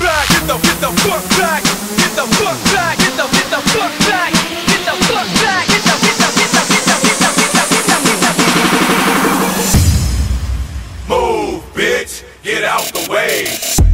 back, get the get the fuck back, get the fuck back, get the get the fuck back, get the fuck back, get the get the get the get the get the get the Move, bitch, get out the way.